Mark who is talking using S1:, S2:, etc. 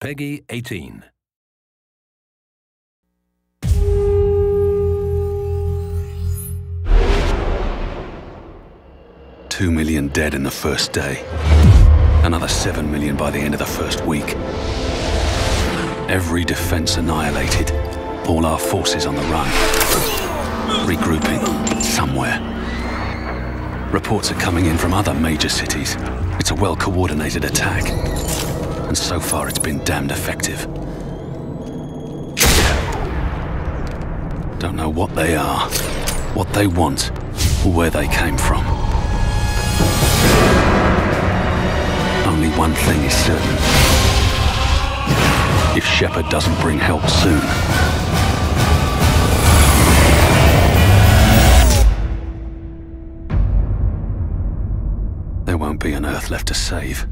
S1: PEGI 18.
S2: Two million dead in the first day. Another seven million by the end of the first week. Every defense annihilated. All our forces on the run. Regrouping somewhere. Reports are coming in from other major cities. It's a well-coordinated attack. And so far it's been damned effective. Don't know what they are, what they want, or where they came from. Only one thing is certain. If Shepard doesn't bring help soon, there won't be an Earth left to save.